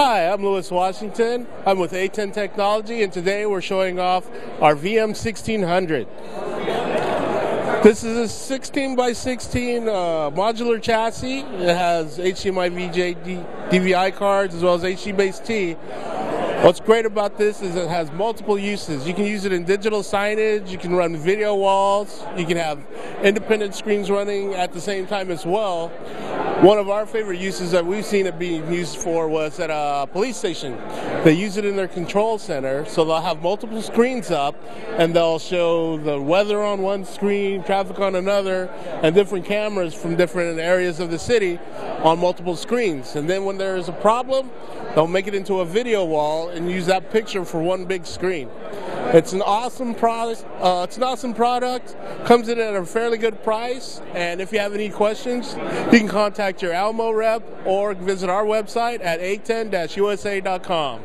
Hi, I'm Lewis Washington. I'm with ATEN Technology, and today we're showing off our VM1600. This is a 16 by 16 uh, modular chassis. It has HDMI VJ DVI cards as well as HD Base T. What's great about this is it has multiple uses. You can use it in digital signage, you can run video walls, you can have independent screens running at the same time as well. One of our favorite uses that we've seen it being used for was at a police station. They use it in their control center, so they'll have multiple screens up and they'll show the weather on one screen, traffic on another, and different cameras from different areas of the city on multiple screens. And then when there's a problem, they'll make it into a video wall and use that picture for one big screen. It's an awesome product. Uh, it's an awesome product. Comes in at a fairly good price. And if you have any questions, you can contact your Almo rep or visit our website at aten-usa.com.